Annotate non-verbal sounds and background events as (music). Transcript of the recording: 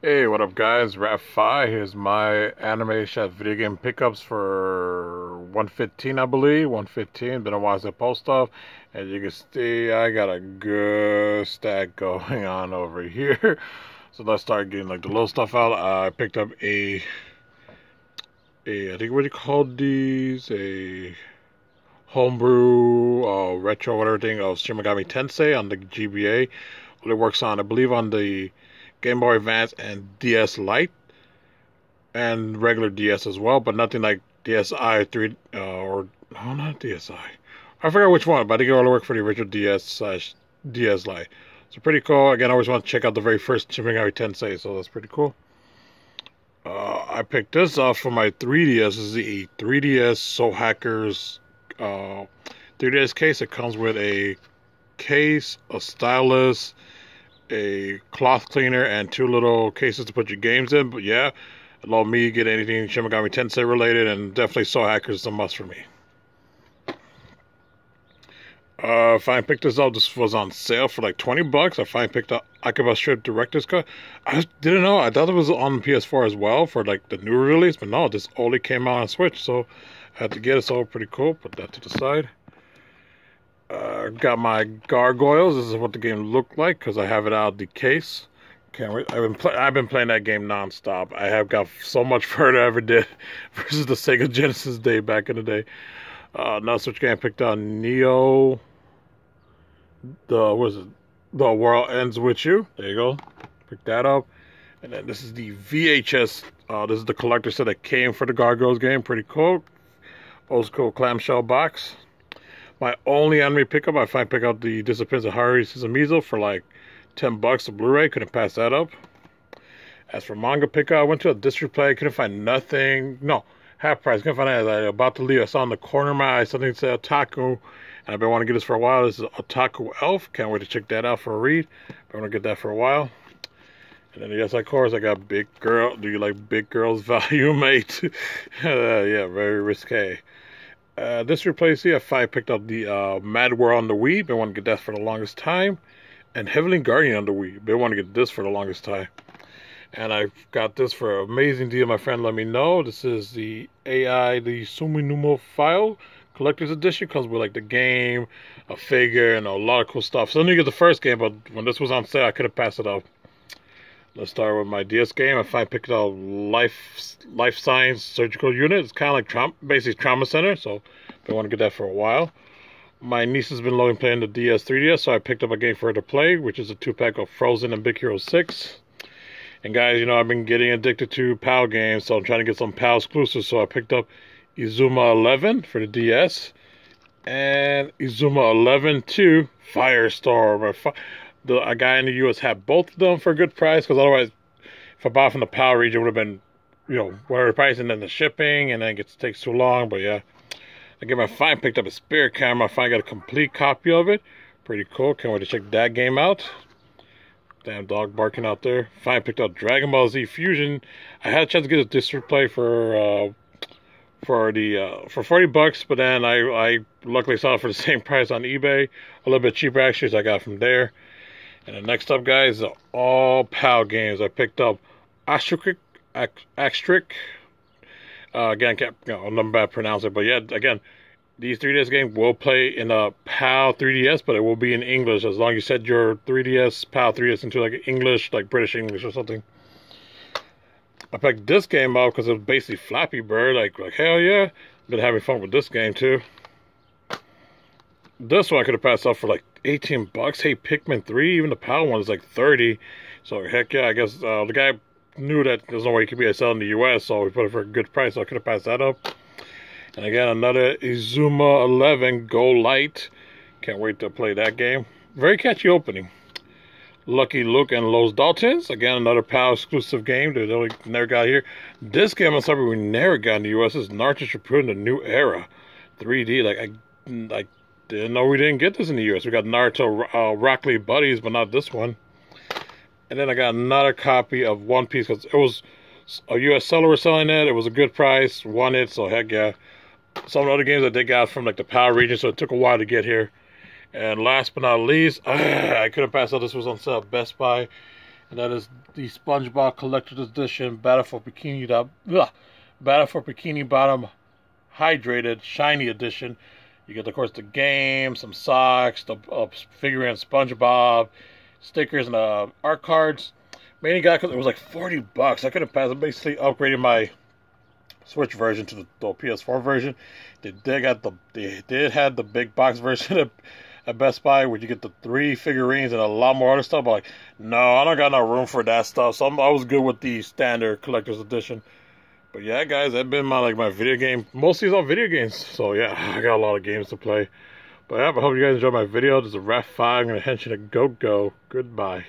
Hey, what up, guys? Rap5. Here's my anime chat video game pickups for 115, I believe. 115. Been a while since I post off, As you can see, I got a good stack going (laughs) on over here. So let's start getting like the little stuff out. I picked up a, a I think what do you call these? A homebrew, uh, retro, whatever thing of Shin Tensei on the GBA. It works on, I believe, on the Game Boy Advance and DS Lite, and regular DS as well, but nothing like DSi three uh, or no, not DSi. I forgot which one, but I think it only work for the original DS slash DS Lite. So pretty cool. Again, I always want to check out the very first Shin Tensei, so that's pretty cool. Uh, I picked this up for my 3DS. This is the 3DS Soul Hackers uh, 3DS case. It comes with a case, a stylus, a cloth cleaner and two little cases to put your games in. But yeah, allow me get anything Shin Megami Tensei related, and definitely Soul Hackers is a must for me. Uh, I picked this up, this was on sale for like 20 bucks. I finally picked up Akiba's Trip Director's Cut. I didn't know. I thought it was on PS4 as well for like the new release, but no, this only came out on Switch, so I had to get it. So pretty cool. Put that to the side. Uh, got my gargoyles. This is what the game looked like because I have it out of the case. Can't wait. I've been play- I've been playing that game nonstop. I have got so much (laughs) further I ever did (laughs) versus the Sega Genesis day back in the day. Uh, another Switch game I picked out Neo. The what is it? The World Ends with You. There you go. Pick that up. And then this is the VHS. Uh, this is the collector set that came for the Gargoyles game. Pretty cool. Old school clamshell box. My only anime pickup, I finally pick up the Disappearance of Haruhi Suzumiya for like 10 bucks a Blu-ray. Couldn't pass that up. As for manga pickup, I went to a district play. Couldn't find nothing. No, half price. Couldn't find anything. I about to leave. I saw in the corner of my eye something said Otaku. And I've been wanting to get this for a while. This is Otaku Elf. Can't wait to check that out for a read. I'm going to get that for a while. And then yes, of course, I got Big Girl. Do you like Big Girls (laughs) Volume 8? (laughs) uh, yeah, very risque. Uh, this replaces the F5 picked up the uh, MadWorld on the Wii. Been wanting to get that for the longest time. And Heavenly Guardian on the Wii. Been wanting to get this for the longest time. And I got this for an amazing deal. My friend let me know. This is the AI, the Somnium file collector's edition. Comes with like the game, a figure, and a lot of cool stuff. So I knew you get the first game, but when this was on sale, I could have passed it up. Let's start with my DS game. I finally picked up Life Life Science Surgical Unit. It's kind of like trauma, basically trauma center, so I want to get that for a while. My niece has been loving playing the DS 3DS, so I picked up a game for her to play, which is a two pack of Frozen and Big Hero 6. And guys, you know I've been getting addicted to PAL games, so I'm trying to get some PAL exclusives. So I picked up Inazuma 11 for the DS and Inazuma 11 2 Firestorm the a guy in the U.S. had both of them for a good price because otherwise, if I bought from the PAL region, it would have been you know whatever price and then the shipping and then it gets takes too long. But yeah, I get my fine picked up a spirit camera. I finally got a complete copy of it. Pretty cool. Can't wait to check that game out. Damn dog barking out there. Fine picked up Dragon Ball Z Fusion. I had a chance to get a district play for. Uh, for the uh, for 40 bucks but then I, I luckily saw it for the (laughs) same price on ebay a little bit cheaper actually so i got from there and the next up, guys, are all PAL games. I picked up Astric, Astric. Uh, again, can't, you know, I'm bad pronounce it, but yeah, again, these 3DS games will play in a PAL 3DS, but it will be in English as long as you set your 3DS, PAL 3DS into like English, like British English or something. I picked this game up because it was basically Flappy Bird. Like, like hell yeah, been having fun with this game too. This one I could have passed off for like 18 bucks. Hey, Pikmin 3, even the PAL one is like 30. So heck yeah, I guess uh, the guy knew that there's no way he could be selling in the US, so we put it for a good price. So I could have passed that up. And again, another Inazuma 11 Go Light. Can't wait to play that game. Very catchy opening. Lucky Luke and Los Daltons. Again, another PAL exclusive game that we never got here. This game, I'm sorry, we never got in the US. is Naruto Shippuden The New Era. 3D. Like, I, like didn't know we didn't get this in the US. We got Naruto uh, Rock Lee Buddies, but not this one. And then I got another copy of One Piece because it was a US seller was selling it. It was a good price. Won it, so heck yeah. Some other games that they got from like the PAL region, so it took a while to get here. And last but not least, uh, (sighs) I couldn't pass out. This was on sale at Best Buy. and that is the SpongeBob Collector's Edition Battle for Bikini ugh, Battle for Bikini Bottom Hydrated Shiny Edition. You get, of course, the game, some socks, the uh, figure in SpongeBob, stickers, and uh, art cards. Mainly got because it was like 40 bucks. I could have passed. I Basically, upgraded my Switch version to the, the, PS4 version. They did got the they did have the big box (laughs) version at, at Best Buy where you get the three figurines and a lot more other stuff. But like, no, I don't got no room for that stuff. So I'm, i was good with the standard collector's edition. But yeah, guys, that's been my like my video game. Mostly it's on video games. So yeah, (laughs) I got a lot of games to play. But yeah, I hope you guys enjoyed my video. This is a Rap 5. I'm gonna henshin a go go. Goodbye.